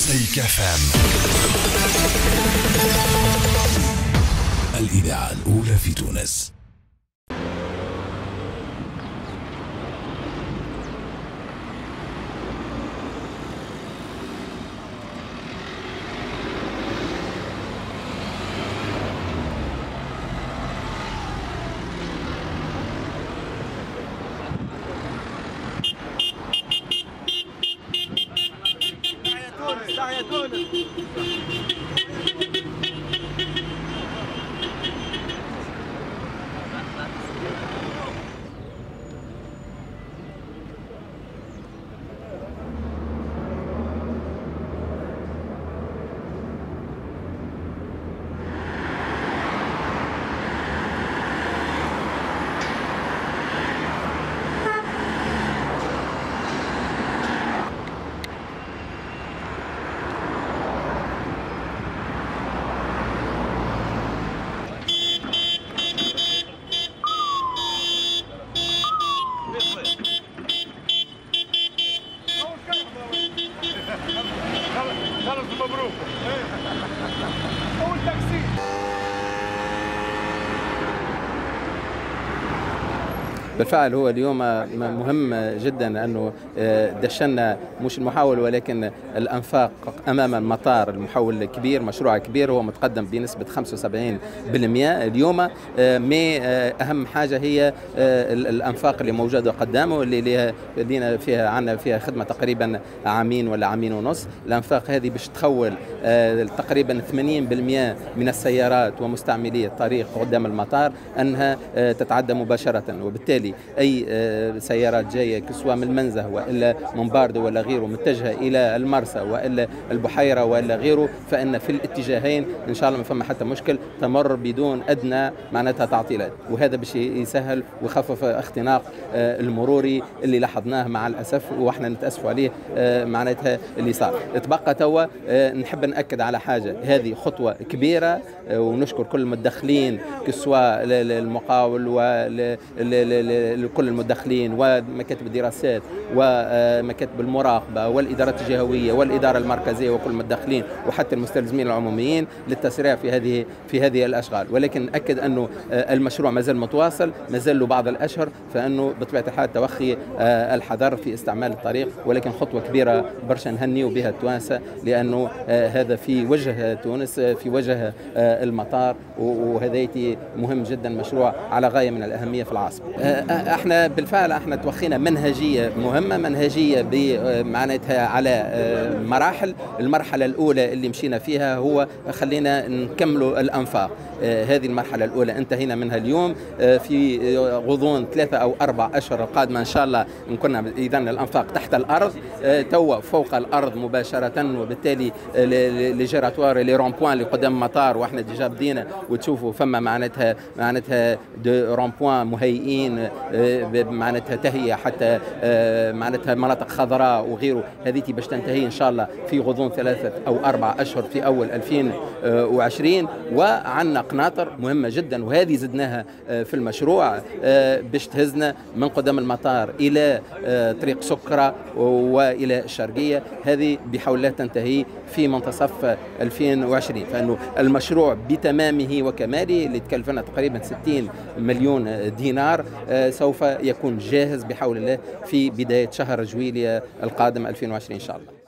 مزيك اف ام الإذاعة الأولى في تونس. تونس يا تونس بالفعل هو اليوم مهم جدا انه آه، دشنا مش المحاول ولكن الأنفاق أمام المطار المحول الكبير مشروع كبير هو متقدم بنسبة 75% اليوم آه، مي آه، أهم حاجة هي الأنفاق اللي موجوده قدامه اللي لدينا فيها عندنا فيها خدمة تقريبا عامين ولا عامين ونص. الأنفاق هذه باش تخول تقريبا 80% من السيارات ومستعملي الطريق قدام المطار أنها تتعدى مباشرة وبالتالي أي آه، سيارات جاية سواء من المنزه وإلا من باردة ولا غيره متجهة إلى المرسى وإلا البحيرة ولا غيره فإن في الاتجاهين إن شاء الله ما فما حتى مشكل تمر بدون أدنى معناتها تعطيلات وهذا باش يسهل ويخفف اختناق آه، المروري اللي لاحظناه مع الأسف وإحنا نتأسفوا عليه آه، معناتها اللي صار. تبقى توا نحب نأكد على حاجة. هذه خطوة كبيرة ونشكر كل المدخلين كسوا المقاول لكل المدخلين ومكاتب الدراسات ومكاتب المراقبة والإدارات الجهوية والإدارة المركزية وكل المدخلين وحتى المستلزمين العموميين للتسريع في هذه في هذه الأشغال. ولكن أكد أنه المشروع ما زال متواصل ما زال له بعض الأشهر فأنه بطبيعة الحال توخي الحذر في استعمال الطريق ولكن خطوة كبيرة برشا نهنيو بها التوانسة لأنه هذا في وجه تونس في وجه المطار وهذا مهم جدا مشروع على غاية من الأهمية في العاصمة. إحنا بالفعل إحنا توخينا منهجية مهمة منهجية معناتها على آه، مراحل. المرحلة الأولى اللي مشينا فيها هو خلينا نكملوا الأنفاق. آه، هذه المرحلة الأولى انتهينا منها اليوم. آه، في غضون ثلاثة أو أربع أشهر القادمه إن شاء الله نكون اذا الأنفاق تحت الأرض. توا فوق الأرض مباشرة وبالتالي les giratoires les ronds-points اللي قدام المطار وإحنا déjà بدينا وتشوفوا فما معناتها معناتها deux ronds-points مهيئين معناتها تهيئة حتى آه، معناتها مناطق خضراء وغيره. هذه باش تنتهي إن شاء الله في غضون ثلاثة أو أربع أشهر في أول 2020 وعندنا قناطر مهمة جدا وهذه زدناها آه، في المشروع باش تهزنا من قدام المطار إلى طريق سكرة وإلى الشرقية. هذه بحول الله تنتهي في منتصف 2020 فإنه المشروع بتمامه وكماله اللي تكلفنا تقريبا 60 مليون دينار آه، سوف يكون جاهز بحول الله في بداية شهر جويلية القادم 2020 إن شاء الله.